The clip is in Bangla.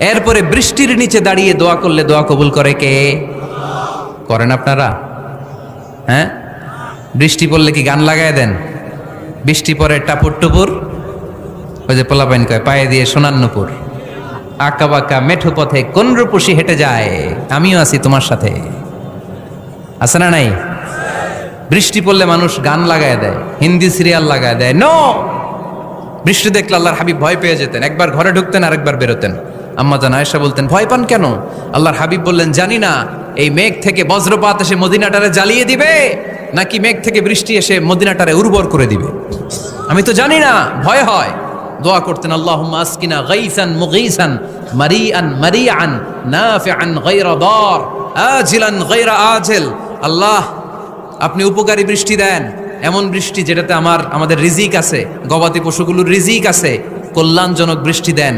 এরপরে বৃষ্টির নিচে দাঁড়িয়ে দোয়া করলে দোয়া কবুল করে কে? করেন আপনারা? হ্যাঁ? বৃষ্টি পড়লে কি গান লাগায় দেন? বৃষ্টি পরে টাপুর টুপুর? ওই যে পোলাপাইন কয়, পায়ে দিয়ে সোনান্নপুর আঁকা বাঁকা মেঠো পথে কোন রূপসী হেঁটে যায়? আমিও আছি তোমার সাথে। আছে না নাই? বৃষ্টি পড়লে মানুষ গান লাগায় দেয়, হিন্দি সিরিয়াল লাগায় দেয়। নো বৃষ্টি দেখলে আল্লাহর হাবিব ভয় পেয়ে যেতেন, একবার ঘরে ঢুকতেন, আরেকবার বেরোতেন। আম্মা জান আয়েশা বলতেন, ভয় পান কেন? আল্লাহর হাবিব বললেন, জানি না, এই মেঘ থেকে বজ্রপাত এসে মদিনাটারে জ্বালিয়ে দিবে, নাকি মেঘ থেকে বৃষ্টি এসে মদিনাটারে উর্বর করে দিবে? আমি তো জানি না, ভয় হয়। দোয়া করতেন আল্লাহ আসকিনা গাইসান মুগীসান, মারিআন মারিআন, নাফিআন গায়রা দার, আজিলান গায়রা আজিল। আল্লাহ, আপনি উপকারী বৃষ্টি দেন। এমন বৃষ্টি যেটাতে আমার, আমাদের রিজিক আছে, গবাদি পশুগুলোর রিজিক আছে, কল্যাণজনক বৃষ্টি দেন।